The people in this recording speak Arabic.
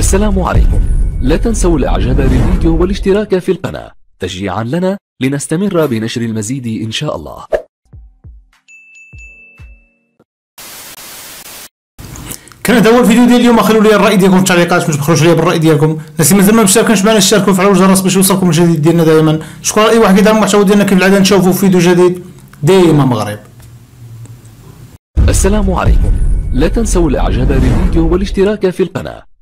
السلام عليكم. لا تنسوا الاعجاب بالفيديو والاشتراك في القناة. تشجيعا لنا لنستمر بنشر المزيد إن شاء الله. كان هذا هو الفيديو ديال اليوم. خلوا لي الرأي ديالكم في التعليقات باش تخرجوا لي بالرأي ديالكم. الناس اللي مازال ما مشتركينش معنا اشتركوا وفعلوا الجرس باش يوصلكم الجديد ديالنا دائما. شكرا اي واحد كيدعم المحتوى ديالنا كيف العادة نشوفوا في فيديو جديد ديما مغرب. السلام عليكم. لا تنسوا الاعجاب بالفيديو والاشتراك في القناة.